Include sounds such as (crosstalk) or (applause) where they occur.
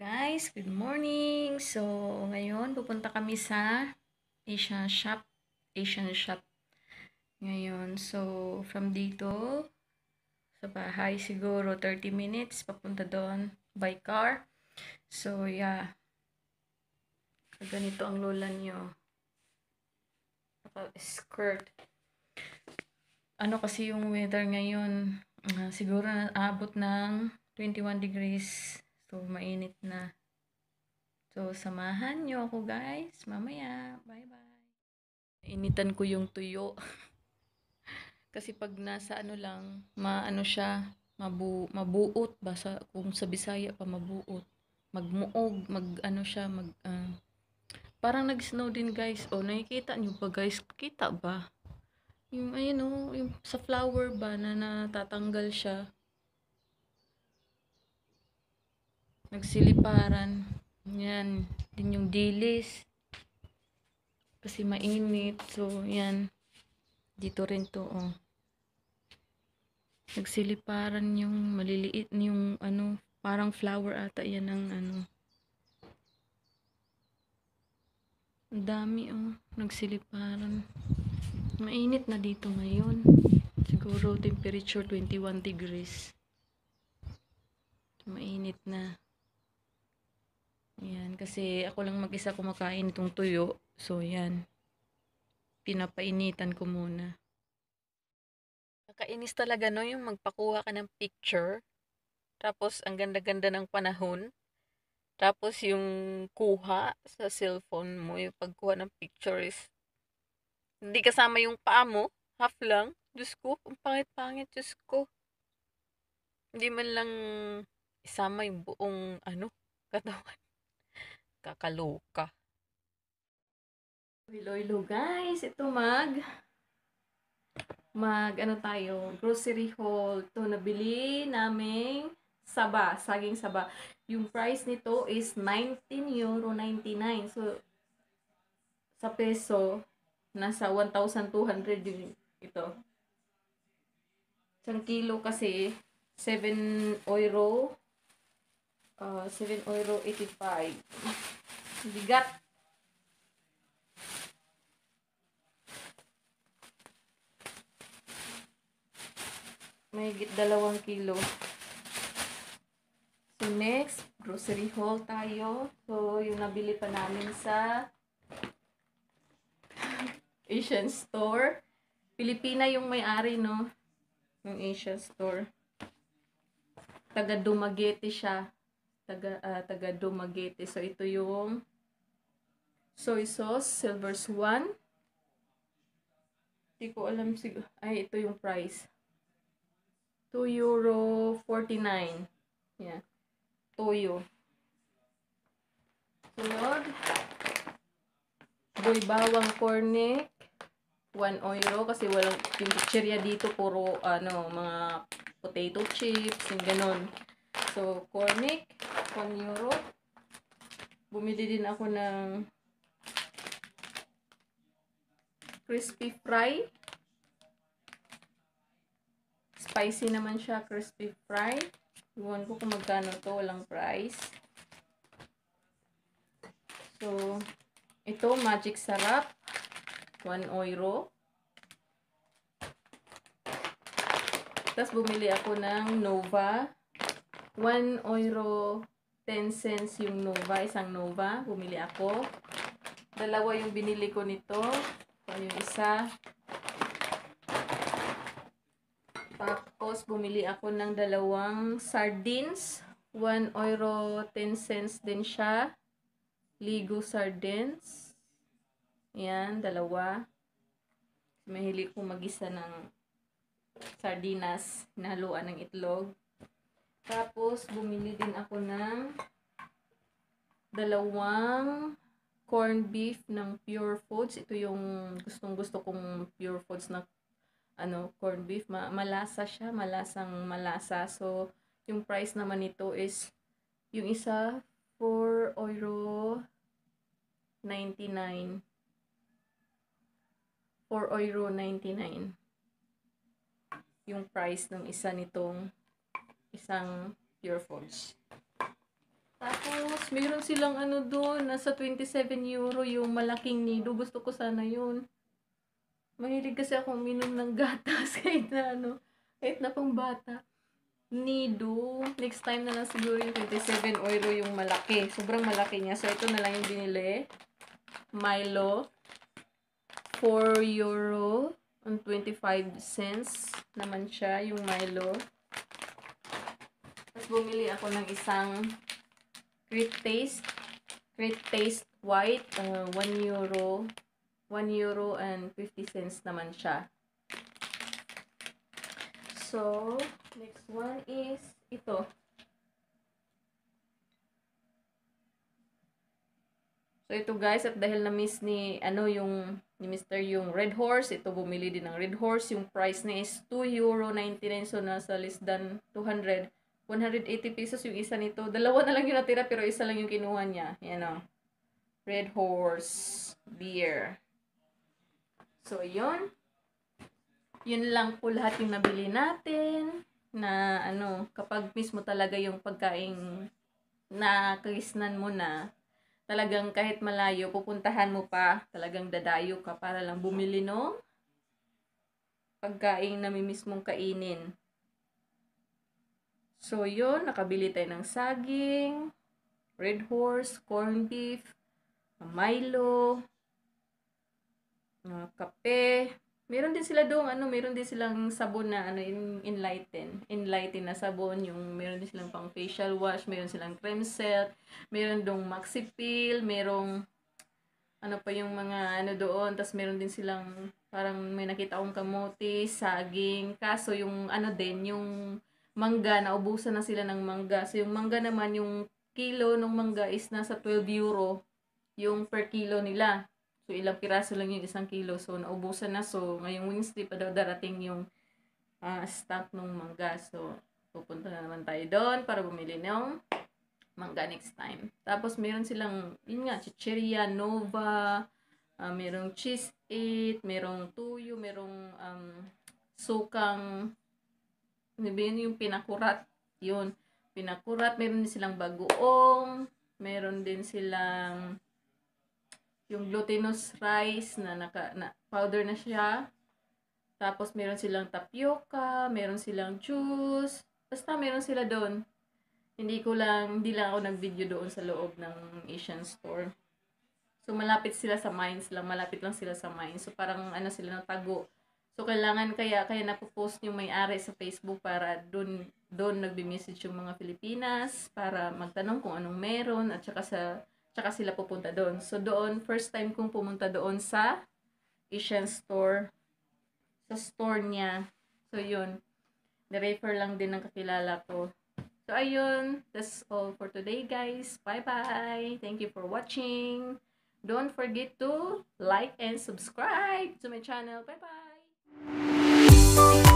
Guys, good morning! So, ngayon pupunta kami sa Asian Shop. Asian Shop. Ngayon, so, from dito, sa bahay siguro 30 minutes, papunta doon by car. So, yeah. Ganito ang lola nyo. Naka-skirt. Ano kasi yung weather ngayon? Ah, siguro na abot ng 21 degrees. So, mainit na. So, samahan nyo ako guys. Mamaya. Bye-bye. Initan ko yung tuyo. (laughs) Kasi pag nasa ano lang, maano siya, mabu mabuot. Basa, kung sa Bisaya pa mabuot. Magmuog, mag ano siya, mag... ah, parang nag-snow din guys. O, nakikita nyo ba guys? Kita ba? Yung, ayun o, yung sa flower ba na natatanggal siya. Nagsiliparan. Yan. Din yung dilis. Kasi mainit. So, yan. Dito rin to, oh. Nagsiliparan yung maliliit yung ano, parang flower ata yan ng ano. Ang dami, oh. Nagsiliparan. Mainit na dito ngayon. Siguro temperature 21 degrees. Mainit na. Yan, kasi ako lang mag-isa kumakain itong tuyo. So, yan. Pinapainitan ko muna. Nakainis talaga no, yung magpakuha ka ng picture. Tapos, ang ganda-ganda ng panahon. Tapos, yung kuha sa cellphone mo, yung pagkuha ng picture is hindi kasama yung paa mo. Half lang. Diyos ko, ang pangit-pangit, Diyos ko. Hindi man lang isama yung buong, ano, katawan. Kakaloka. Hello, guys. Ito mag mag ano tayo, grocery haul. To nabili naming saba, saging saba. Yung price nito is 19 euro 99. So sa peso nasa 1,200 yung ito. Isang kilo kasi 7 euro uh, 7 euro 85. Bigat. May dalawang kilo. So, next, grocery haul tayo. So, yung nabili pa namin sa Asian store. Pilipina yung may-ari, no? Yung Asian store. Taga Dumaguete siya. Taga, uh, taga Dumaguete. So, ito yung soy sauce, silver swan. Hindi ko alam siguro. Ay, ito yung price. 2 euro 49. Yeah. Toyo. Sunod. Boy bawang cornic. 1 euro kasi walang yung dito puro ano mga potato chips yung ganun. So cornic 1 euro. Bumili din ako ng crispy fry. Spicy naman siya, crispy fry. Iwan ko kung magkano to, walang price. So, ito, magic sarap. 1 euro. Tapos, bumili ako ng Nova. 1 euro 10 cents yung Nova, isang Nova. Bumili ako. Dalawa yung binili ko nito. Ito yung isa. Tapos, bumili ako ng dalawang sardines. 1 euro 10 cents din siya. Ligo sardines. Yan, dalawa. Mahilig ko magisa ng sardinas. Nahaluan ng itlog. Tapos, bumili din ako ng dalawang corned beef ng Pure Foods. Ito yung gustong gusto kong Pure Foods na ano, corned beef. Ma malasa siya, malasang malasa. So, yung price naman nito is yung isa 4 euro 99. 4 euro 99. Yung price ng isa nitong isang Pure Foods. Tapos, mayroon silang ano doon, nasa 27 euro yung malaking nido. Gusto ko sana yun. Mahilig kasi ako uminom ng gatas (laughs) kahit na ano, kahit na pang bata. Nido. Next time na lang siguro yung 27 euro yung malaki. Sobrang malaki niya. So, ito na lang yung binili. Milo. 4 euro and 25 cents naman siya, yung Milo. Tapos bumili ako ng isang Great Taste. Great Taste White. Uh, 1 euro. 1 euro and 50 cents naman siya. So, next one is ito. So, ito guys, at dahil na-miss ni, ano, yung, ni Mr. yung Red Horse, ito bumili din ng Red Horse. Yung price niya is 2 euro 99, so nasa less than 200. 180 pesos yung isa nito. Dalawa na lang yung natira, pero isa lang yung kinuha niya. Yan o. Red Horse Beer. So, yun. Yun lang po lahat yung nabili natin. Na, ano, kapag mismo talaga yung pagkain na kagisnan mo na, talagang kahit malayo, pupuntahan mo pa, talagang dadayo ka para lang bumili no pagkain na mimiss mong kainin. So, yun, nakabili tayo ng saging, red horse, corned beef, Milo, uh, kape. Meron din sila doon, ano, meron din silang sabon na, ano, in, enlighten. Enlighten na sabon, yung, meron din silang pang facial wash, meron silang cream set, meron dong maxi peel, merong, ano pa yung mga, ano doon, tas meron din silang, parang may nakita akong kamote, saging, kaso yung, ano din, yung, mangga, naubusan na sila ng mangga. So, yung mangga naman, yung kilo ng mangga is nasa 12 euro yung per kilo nila. So, ilang piraso lang yung isang kilo. So, naubusan na. So, ngayong Wednesday pa daw darating yung uh, stock ng mangga. So, pupunta na naman tayo doon para bumili ng mangga next time. Tapos, meron silang, yun nga, chicheria, nova, uh, merong cheese it, merong tuyo, merong um, sukang yun yung pinakurat. Yun. Pinakurat. Meron din silang bagoong. Meron din silang yung glutinous rice na, naka, na powder na siya. Tapos meron silang tapioca, meron silang juice. Basta meron sila doon. Hindi ko lang, hindi lang ako nag-video doon sa loob ng Asian store. So malapit sila sa mines lang, malapit lang sila sa mines. So parang ano sila ng tago So, kailangan kaya, kaya napopost yung may-ari sa Facebook para doon doon nagbi-message yung mga Pilipinas para magtanong kung anong meron at saka sa saka sila pupunta doon. So doon first time kong pumunta doon sa Asian store sa store niya. So yun. Ni-refer lang din ng kakilala ko. So ayun, that's all for today guys. Bye-bye. Thank you for watching. Don't forget to like and subscribe to my channel. Bye-bye. Música